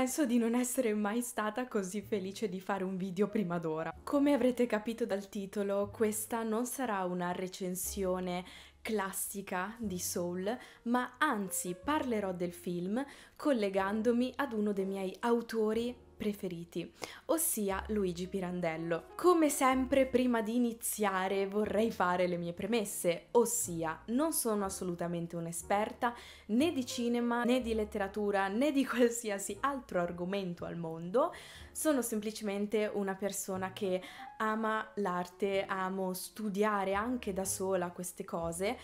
Penso di non essere mai stata così felice di fare un video prima d'ora. Come avrete capito dal titolo, questa non sarà una recensione classica di Soul, ma anzi parlerò del film collegandomi ad uno dei miei autori preferiti, ossia Luigi Pirandello. Come sempre, prima di iniziare vorrei fare le mie premesse, ossia non sono assolutamente un'esperta né di cinema, né di letteratura, né di qualsiasi altro argomento al mondo, sono semplicemente una persona che ama l'arte, amo studiare anche da sola queste cose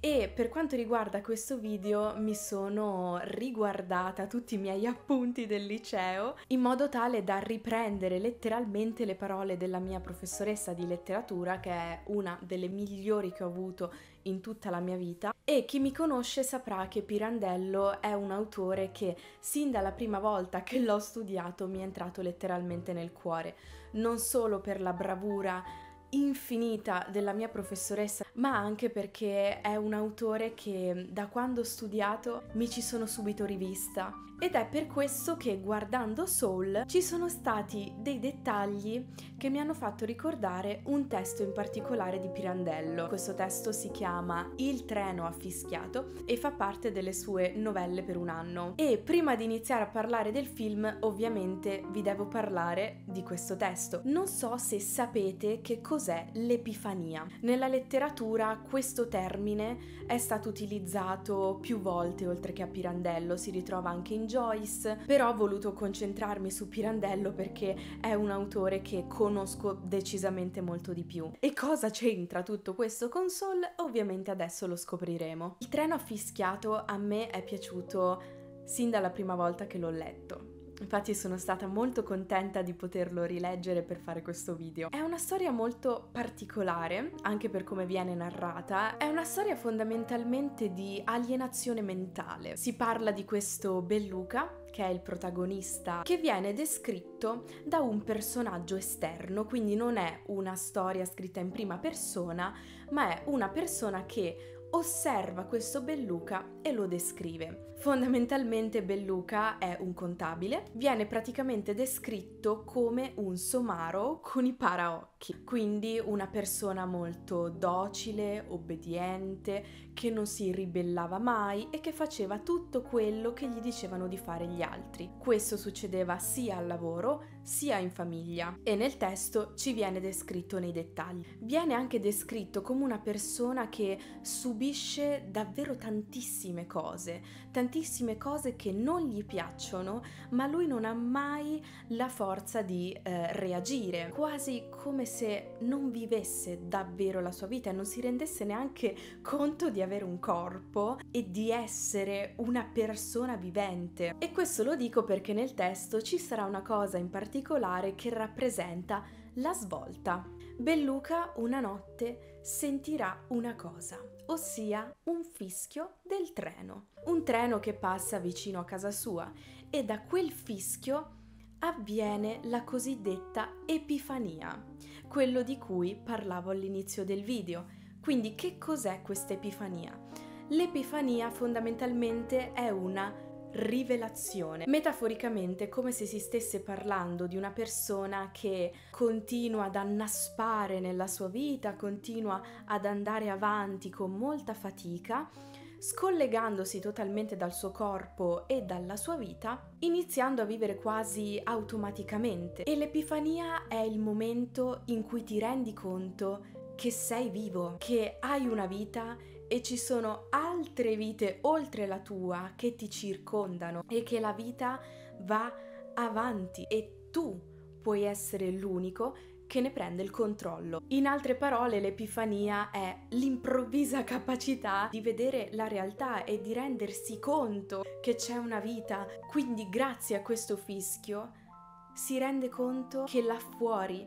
e per quanto riguarda questo video mi sono riguardata tutti i miei appunti del liceo in modo tale da riprendere letteralmente le parole della mia professoressa di letteratura che è una delle migliori che ho avuto in tutta la mia vita. E chi mi conosce saprà che Pirandello è un autore che sin dalla prima volta che l'ho studiato mi è entrato letteralmente nel cuore, non solo per la bravura infinita della mia professoressa, ma anche perché è un autore che da quando ho studiato mi ci sono subito rivista ed è per questo che guardando Soul ci sono stati dei dettagli che mi hanno fatto ricordare un testo in particolare di Pirandello. Questo testo si chiama Il treno affischiato e fa parte delle sue novelle per un anno. E prima di iniziare a parlare del film, ovviamente vi devo parlare di questo testo. Non so se sapete che cos'è l'epifania. Nella letteratura questo termine è stato utilizzato più volte oltre che a Pirandello, si ritrova anche in Joyce, però ho voluto concentrarmi su Pirandello perché è un autore che conosco decisamente molto di più. E cosa c'entra tutto questo con Soul? Ovviamente adesso lo scopriremo. Il treno affischiato a me è piaciuto sin dalla prima volta che l'ho letto. Infatti sono stata molto contenta di poterlo rileggere per fare questo video. È una storia molto particolare, anche per come viene narrata. È una storia fondamentalmente di alienazione mentale. Si parla di questo Belluca, che è il protagonista, che viene descritto da un personaggio esterno, quindi non è una storia scritta in prima persona, ma è una persona che osserva questo Belluca e lo descrive. Fondamentalmente Belluca è un contabile, viene praticamente descritto come un somaro con i paraocchi, quindi una persona molto docile, obbediente, che non si ribellava mai e che faceva tutto quello che gli dicevano di fare gli altri. Questo succedeva sia al lavoro sia in famiglia e nel testo ci viene descritto nei dettagli. Viene anche descritto come una persona che subisce davvero tantissime cose, tantissime cose che non gli piacciono, ma lui non ha mai la forza di eh, reagire, quasi come se non vivesse davvero la sua vita e non si rendesse neanche conto di avere un corpo e di essere una persona vivente. E questo lo dico perché nel testo ci sarà una cosa in particolare che rappresenta la svolta. Belluca una notte sentirà una cosa, ossia un fischio del treno. Un treno che passa vicino a casa sua e da quel fischio avviene la cosiddetta epifania, quello di cui parlavo all'inizio del video. Quindi che cos'è questa epifania? L'epifania fondamentalmente è una rivelazione. Metaforicamente come se si stesse parlando di una persona che continua ad annaspare nella sua vita, continua ad andare avanti con molta fatica, scollegandosi totalmente dal suo corpo e dalla sua vita, iniziando a vivere quasi automaticamente. E l'Epifania è il momento in cui ti rendi conto che sei vivo, che hai una vita e ci sono altre vite oltre la tua che ti circondano e che la vita va avanti e tu puoi essere l'unico che ne prende il controllo. In altre parole, l'epifania è l'improvvisa capacità di vedere la realtà e di rendersi conto che c'è una vita. Quindi, grazie a questo fischio, si rende conto che là fuori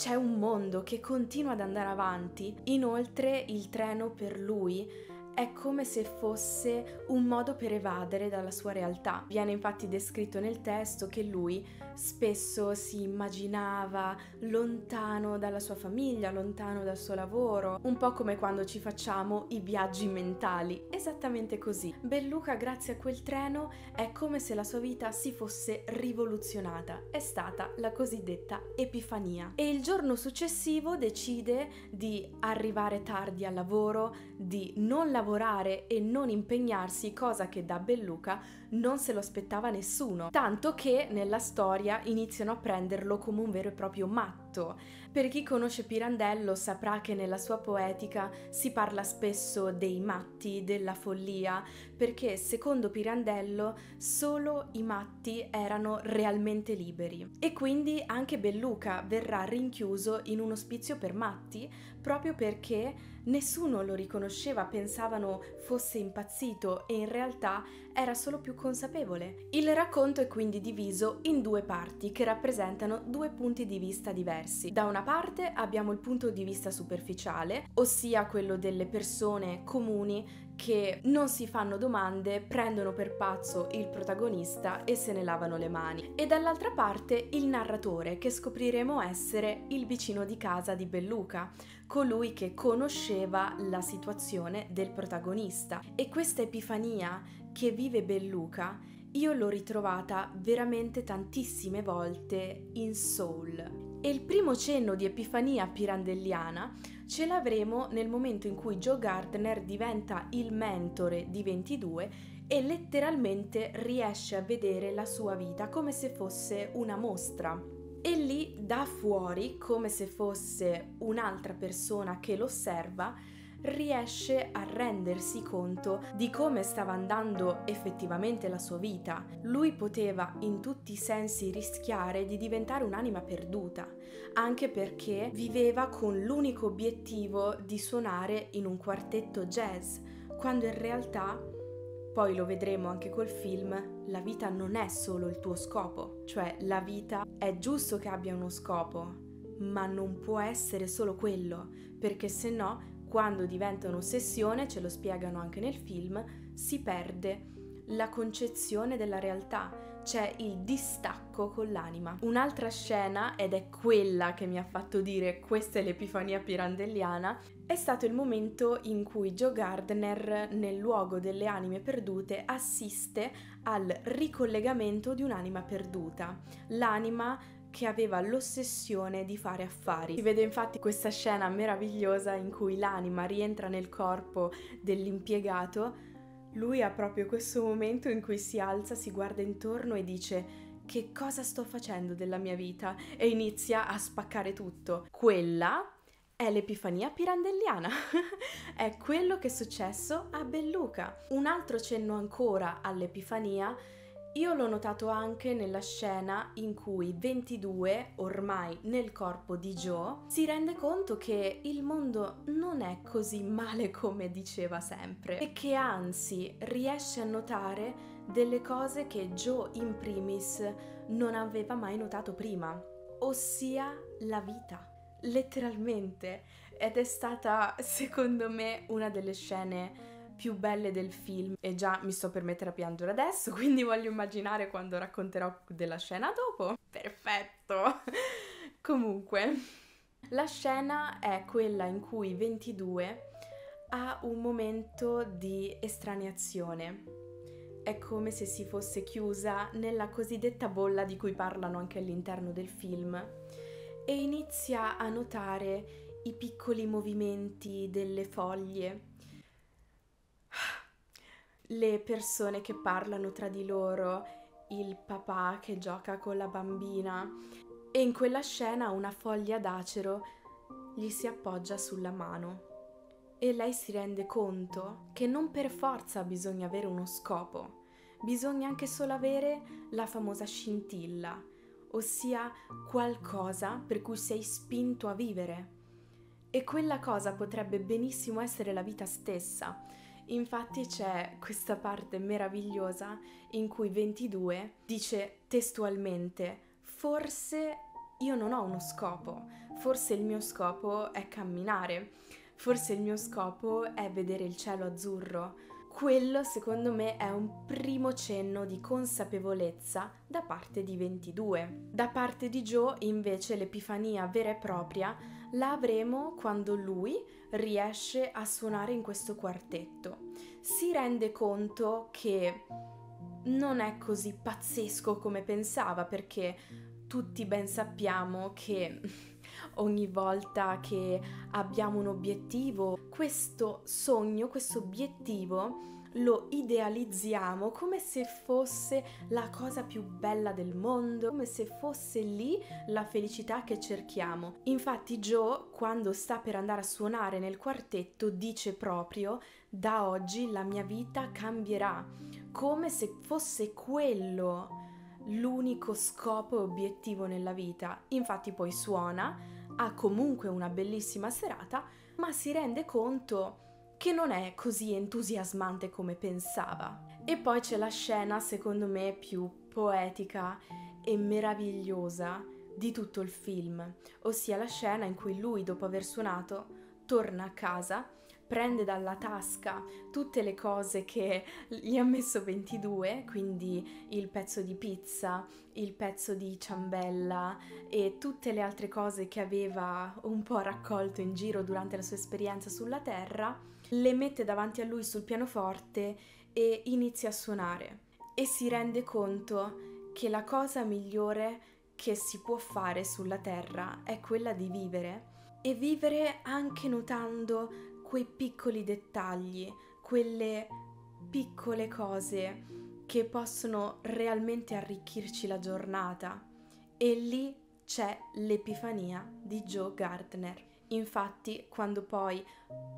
c'è un mondo che continua ad andare avanti. Inoltre il treno per lui è come se fosse un modo per evadere dalla sua realtà. Viene infatti descritto nel testo che lui spesso si immaginava lontano dalla sua famiglia, lontano dal suo lavoro, un po' come quando ci facciamo i viaggi mentali, esattamente così. Belluca grazie a quel treno è come se la sua vita si fosse rivoluzionata, è stata la cosiddetta epifania e il giorno successivo decide di arrivare tardi al lavoro, di non lavorare e non impegnarsi, cosa che da Belluca non se lo aspettava nessuno, tanto che nella storia iniziano a prenderlo come un vero e proprio matto. Per chi conosce Pirandello saprà che nella sua poetica si parla spesso dei matti, della follia, perché secondo Pirandello solo i matti erano realmente liberi. E quindi anche Belluca verrà rinchiuso in un ospizio per matti proprio perché nessuno lo riconosceva, pensavano fosse impazzito e in realtà era solo più consapevole. Il racconto è quindi diviso in due parti che rappresentano due punti di vista diversi. Da una parte abbiamo il punto di vista superficiale, ossia quello delle persone comuni che non si fanno domande, prendono per pazzo il protagonista e se ne lavano le mani. E dall'altra parte il narratore che scopriremo essere il vicino di casa di Belluca, colui che conosceva la situazione del protagonista. E questa epifania che vive Belluca io l'ho ritrovata veramente tantissime volte in Soul. E il primo cenno di epifania pirandelliana ce l'avremo nel momento in cui Joe Gardner diventa il mentore di 22 e letteralmente riesce a vedere la sua vita come se fosse una mostra. E lì da fuori, come se fosse un'altra persona che lo osserva, riesce a rendersi conto di come stava andando effettivamente la sua vita. Lui poteva in tutti i sensi rischiare di diventare un'anima perduta, anche perché viveva con l'unico obiettivo di suonare in un quartetto jazz, quando in realtà poi lo vedremo anche col film, la vita non è solo il tuo scopo, cioè la vita è giusto che abbia uno scopo, ma non può essere solo quello, perché se no quando diventa un'ossessione, ce lo spiegano anche nel film, si perde la concezione della realtà, c'è il distacco con l'anima. Un'altra scena, ed è quella che mi ha fatto dire questa è l'epifania pirandelliana, è stato il momento in cui Joe Gardner, nel luogo delle anime perdute, assiste al ricollegamento di un'anima perduta. L'anima che aveva l'ossessione di fare affari. Si vede infatti questa scena meravigliosa in cui l'anima rientra nel corpo dell'impiegato. Lui ha proprio questo momento in cui si alza, si guarda intorno e dice che cosa sto facendo della mia vita e inizia a spaccare tutto. Quella è l'epifania pirandelliana. è quello che è successo a Belluca. Un altro cenno ancora all'epifania io l'ho notato anche nella scena in cui 22, ormai nel corpo di Joe, si rende conto che il mondo non è così male come diceva sempre e che anzi riesce a notare delle cose che Joe in primis non aveva mai notato prima, ossia la vita, letteralmente. Ed è stata, secondo me, una delle scene più belle del film e già mi sto per mettere a piangere adesso, quindi voglio immaginare quando racconterò della scena dopo. Perfetto! Comunque, la scena è quella in cui 22 ha un momento di estraneazione. È come se si fosse chiusa nella cosiddetta bolla di cui parlano anche all'interno del film e inizia a notare i piccoli movimenti delle foglie le persone che parlano tra di loro, il papà che gioca con la bambina e in quella scena una foglia d'acero gli si appoggia sulla mano e lei si rende conto che non per forza bisogna avere uno scopo, bisogna anche solo avere la famosa scintilla, ossia qualcosa per cui sei spinto a vivere. E quella cosa potrebbe benissimo essere la vita stessa, Infatti c'è questa parte meravigliosa in cui 22 dice testualmente, forse io non ho uno scopo, forse il mio scopo è camminare, Forse il mio scopo è vedere il cielo azzurro. Quello secondo me è un primo cenno di consapevolezza da parte di 22. Da parte di Joe invece l'epifania vera e propria la avremo quando lui riesce a suonare in questo quartetto. Si rende conto che non è così pazzesco come pensava perché tutti ben sappiamo che ogni volta che abbiamo un obiettivo, questo sogno, questo obiettivo lo idealizziamo come se fosse la cosa più bella del mondo, come se fosse lì la felicità che cerchiamo. Infatti Joe, quando sta per andare a suonare nel quartetto, dice proprio da oggi la mia vita cambierà, come se fosse quello l'unico scopo e obiettivo nella vita. Infatti poi suona, ha comunque una bellissima serata, ma si rende conto che non è così entusiasmante come pensava. E poi c'è la scena, secondo me, più poetica e meravigliosa di tutto il film, ossia la scena in cui lui, dopo aver suonato, torna a casa prende dalla tasca tutte le cose che gli ha messo 22, quindi il pezzo di pizza, il pezzo di ciambella e tutte le altre cose che aveva un po' raccolto in giro durante la sua esperienza sulla Terra, le mette davanti a lui sul pianoforte e inizia a suonare e si rende conto che la cosa migliore che si può fare sulla Terra è quella di vivere e vivere anche notando quei piccoli dettagli, quelle piccole cose che possono realmente arricchirci la giornata. E lì c'è l'epifania di Joe Gardner. Infatti, quando poi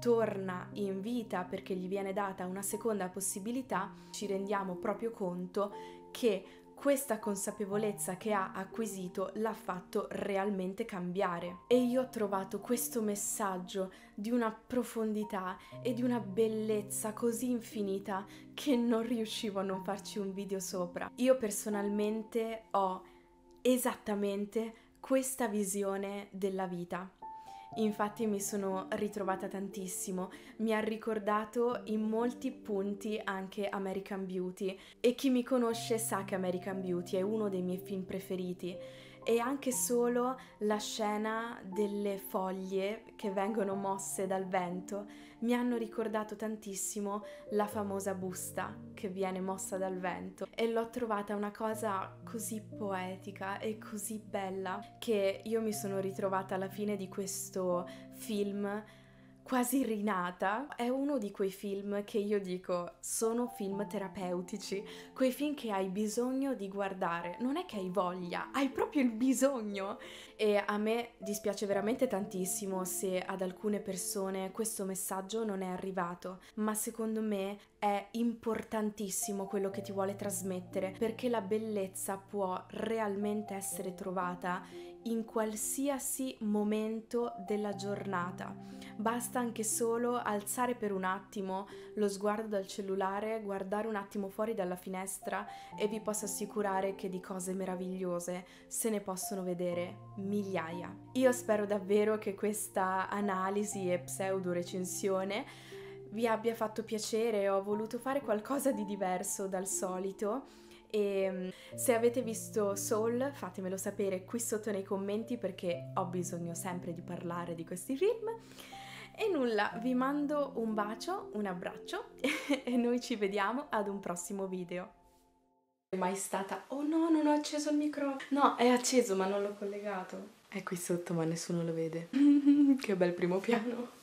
torna in vita perché gli viene data una seconda possibilità, ci rendiamo proprio conto che questa consapevolezza che ha acquisito l'ha fatto realmente cambiare. E io ho trovato questo messaggio di una profondità e di una bellezza così infinita che non riuscivo a non farci un video sopra. Io personalmente ho esattamente questa visione della vita. Infatti mi sono ritrovata tantissimo, mi ha ricordato in molti punti anche American Beauty. E chi mi conosce sa che American Beauty è uno dei miei film preferiti e anche solo la scena delle foglie che vengono mosse dal vento mi hanno ricordato tantissimo la famosa busta che viene mossa dal vento. E l'ho trovata una cosa così poetica e così bella che io mi sono ritrovata alla fine di questo film quasi rinata, è uno di quei film che io dico sono film terapeutici, quei film che hai bisogno di guardare, non è che hai voglia, hai proprio il bisogno. E a me dispiace veramente tantissimo se ad alcune persone questo messaggio non è arrivato, ma secondo me è importantissimo quello che ti vuole trasmettere perché la bellezza può realmente essere trovata in qualsiasi momento della giornata. Basta anche solo alzare per un attimo lo sguardo dal cellulare, guardare un attimo fuori dalla finestra e vi posso assicurare che di cose meravigliose se ne possono vedere migliaia. Io spero davvero che questa analisi e pseudo recensione vi abbia fatto piacere, ho voluto fare qualcosa di diverso dal solito e mm, se avete visto Soul fatemelo sapere qui sotto nei commenti perché ho bisogno sempre di parlare di questi film. E nulla, vi mando un bacio, un abbraccio e noi ci vediamo ad un prossimo video. È mai stata... Oh no, non ho acceso il microfono. No, è acceso ma non l'ho collegato. È qui sotto ma nessuno lo vede. che bel primo piano.